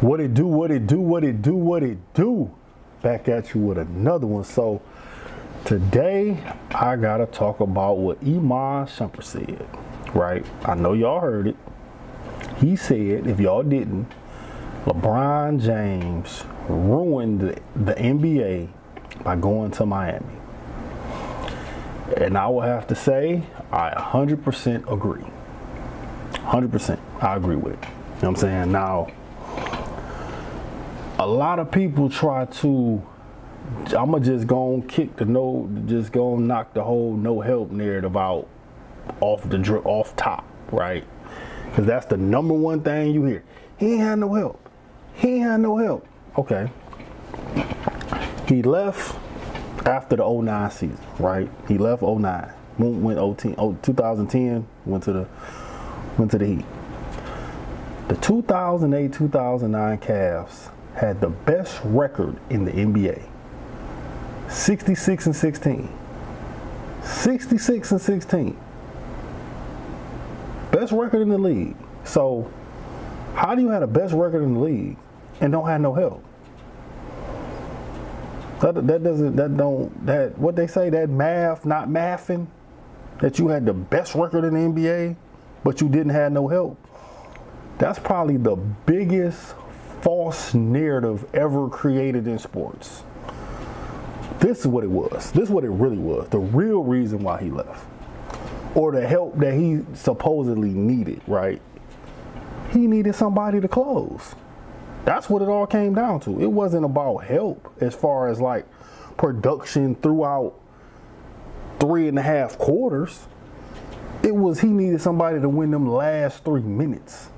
What it do, what it do, what it do, what it do. Back at you with another one. So today I gotta talk about what Iman Shumpert said. Right? I know y'all heard it. He said, if y'all didn't, LeBron James ruined the, the NBA by going to Miami. And I will have to say, I 100% agree. 100%. I agree with it. You know what I'm saying? Now, a lot of people try to I'ma just go and kick the no just go and knock the whole no help narrative out off the drip off top, right? Cause that's the number one thing you hear. He ain't had no help. He ain't had no help. Okay. He left after the 09 season, right? He left 09. Went 010, 2010, went to the went to the Heat. The 2008-2009 Cavs had the best record in the NBA. 66 and 16. 66 and 16. Best record in the league. So, how do you have the best record in the league and don't have no help? That, that doesn't that don't that what they say that math not mathing that you had the best record in the NBA but you didn't have no help. That's probably the biggest false narrative ever created in sports. This is what it was. This is what it really was. The real reason why he left. Or the help that he supposedly needed, right? He needed somebody to close. That's what it all came down to. It wasn't about help as far as like production throughout three and a half quarters. It was he needed somebody to win them last three minutes.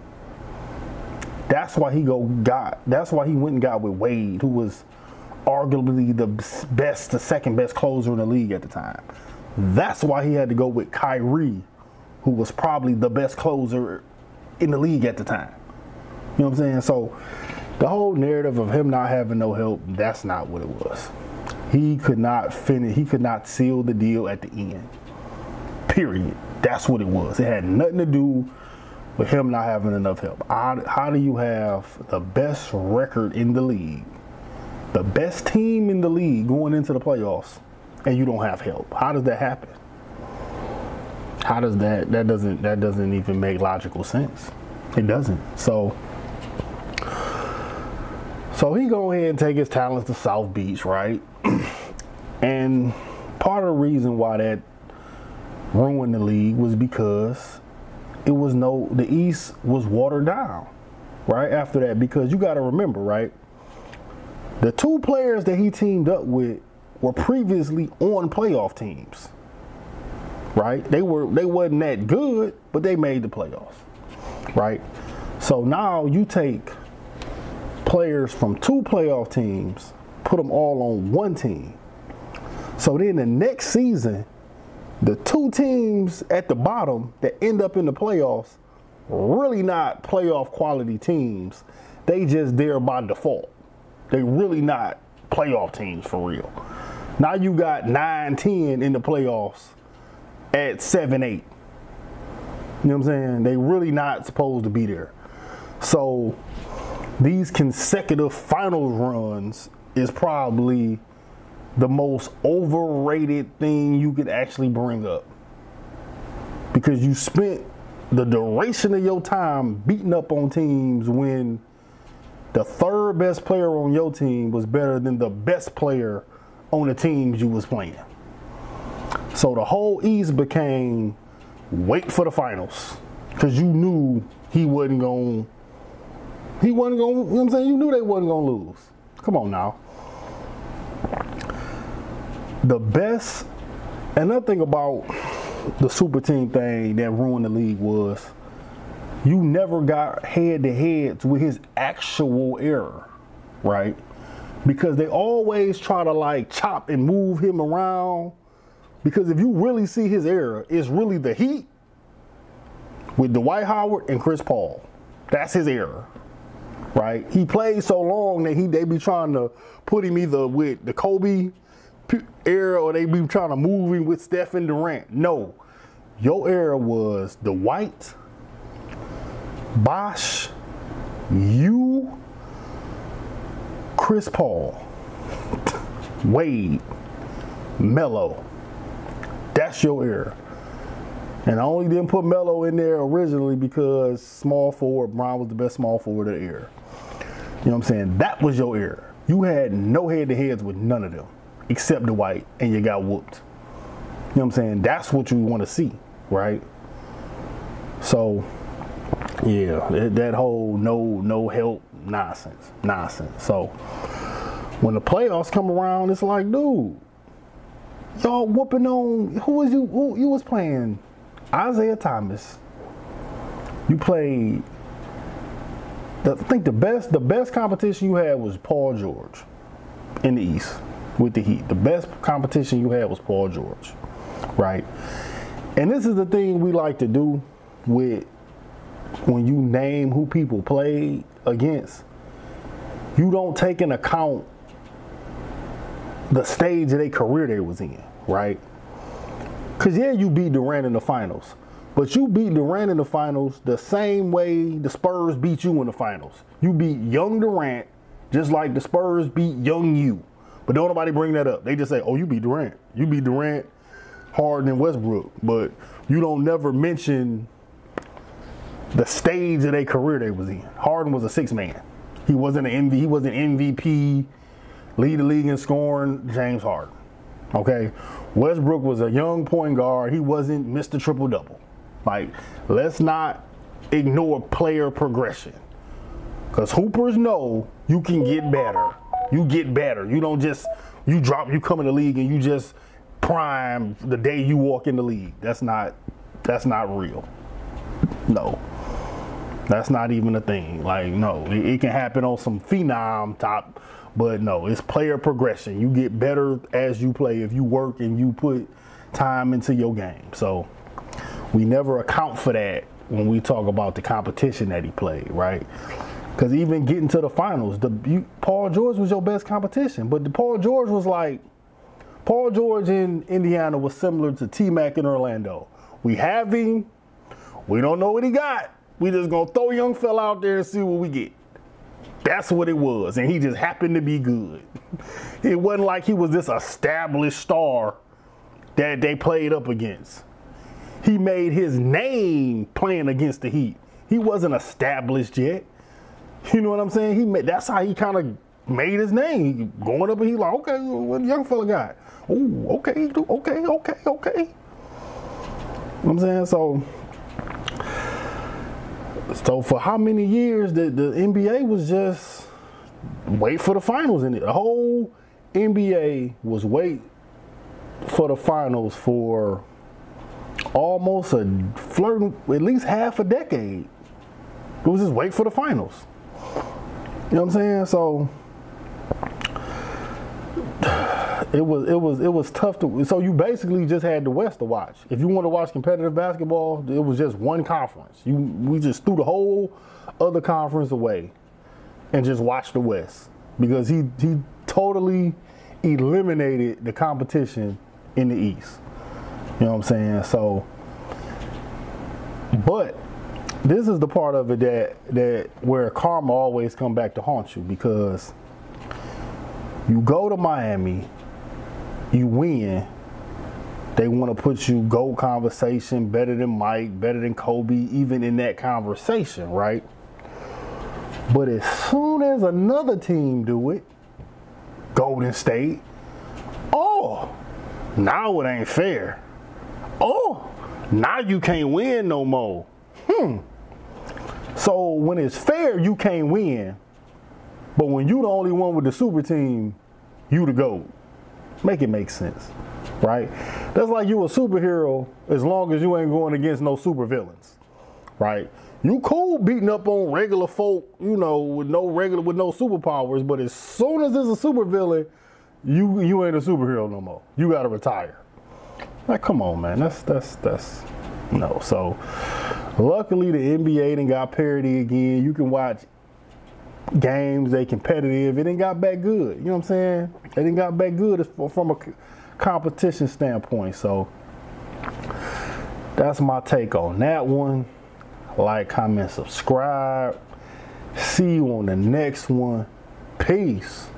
That's why he go got. That's why he went and got with Wade, who was arguably the best, the second best closer in the league at the time. That's why he had to go with Kyrie, who was probably the best closer in the league at the time. You know what I'm saying? So the whole narrative of him not having no help, that's not what it was. He could not finish, he could not seal the deal at the end. Period. That's what it was. It had nothing to do with him not having enough help. How, how do you have the best record in the league, the best team in the league going into the playoffs, and you don't have help? How does that happen? How does that that doesn't that doesn't even make logical sense? It doesn't. So so he go ahead and take his talents to South Beach, right? and part of the reason why that ruined the league was because it was no the East was watered down right after that because you got to remember right the two players that he teamed up with were previously on playoff teams right? They were they wasn't that good but they made the playoffs right? So now you take players from two playoff teams put them all on one team. So then the next season the two teams at the bottom that end up in the playoffs really not playoff quality teams. They just there by default. They really not playoff teams for real. Now you got 9 10 in the playoffs at 7 8. You know what I'm saying? They really not supposed to be there. So these consecutive finals runs is probably the most overrated thing you could actually bring up. Because you spent the duration of your time beating up on teams when the third best player on your team was better than the best player on the teams you was playing. So the whole East became wait for the finals. Cause you knew he wasn't going he wasn't going you know what I'm saying? You knew they wasn't gonna lose. Come on now the best, another thing about the super team thing that ruined the league was you never got head to heads with his actual error, right? Because they always try to like chop and move him around. Because if you really see his error, it's really the Heat with Dwight Howard and Chris Paul. That's his error, right? He played so long that he they be trying to put him either with the Kobe era or they be trying to move him with Stephen Durant. No. Your era was Dwight, Bosh, you, Chris Paul, Wade, Melo. That's your era. And I only didn't put Melo in there originally because small forward, Bron was the best small forward of the era. You know what I'm saying? That was your era. You had no head to heads with none of them except Dwight, and you got whooped. You know what I'm saying? That's what you want to see, right? So, yeah, that, that whole no no help nonsense, nonsense. So, when the playoffs come around, it's like, dude, y'all whooping on who was you? Who you was playing? Isaiah Thomas. You played. The, I think the best the best competition you had was Paul George in the East with the Heat. The best competition you had was Paul George, right? And this is the thing we like to do with when you name who people played against. You don't take into account the stage of their career they was in, right? Cause yeah, you beat Durant in the finals, but you beat Durant in the finals the same way the Spurs beat you in the finals. You beat young Durant just like the Spurs beat young you. But don't nobody bring that up. They just say, "Oh, you beat Durant. You beat Durant, Harden, and Westbrook." But you don't never mention the stage of their career they was in. Harden was a six man. He wasn't an. He wasn't MVP. Lead the league in scoring. James Harden. Okay, Westbrook was a young point guard. He wasn't Mr. Triple Double. Like, let's not ignore player progression. Because Hoopers know you can get better. You get better. You don't just, you drop, you come in the league and you just prime the day you walk in the league. That's not, that's not real. No. That's not even a thing. Like, no, it, it can happen on some phenom top but no, it's player progression. You get better as you play if you work and you put time into your game. So we never account for that when we talk about the competition that he played, right? Because even getting to the finals, the you, Paul George was your best competition, but the Paul George was like Paul George in Indiana was similar to T Mac in Orlando. We have him, we don't know what he got. We just gonna throw a young fella out there and see what we get. That's what it was, and he just happened to be good. It wasn't like he was this established star that they played up against. He made his name playing against the Heat. He wasn't established yet. You know what I'm saying? He made, that's how he kind of made his name. He Going up and he like, okay, what young fella got? Oh, okay, okay, okay, okay. You know I'm saying? So so for how many years the, the NBA was just wait for the finals in it. The whole NBA was wait for the finals for almost a flirting at least half a decade. It was just wait for the finals. You know what I'm saying? So it was it was it was tough to so you basically just had the West to watch. If you want to watch competitive basketball, it was just one conference. You we just threw the whole other conference away and just watched the West because he he totally eliminated the competition in the East. You know what I'm saying? So but this is the part of it that that where karma always come back to haunt you because you go to Miami you win, they want to put you gold conversation, better than Mike, better than Kobe, even in that conversation, right? But as soon as another team do it, Golden State, oh, now it ain't fair. Oh, now you can't win no more. Hmm. So when it's fair, you can't win. But when you the only one with the super team, you the GOAT. Make it make sense, right? That's like you a superhero as long as you ain't going against no supervillains, right? You cool beating up on regular folk, you know, with no regular with no superpowers, but as soon as there's a supervillain, you you ain't a superhero no more. You gotta retire. Like, come on, man. That's that's that's no. So luckily the NBA didn't got parity again. You can watch games, they competitive. It didn't got back good. You know what I'm saying? It didn't got back good from a competition standpoint. So that's my take on that one. Like, comment, subscribe. See you on the next one. Peace.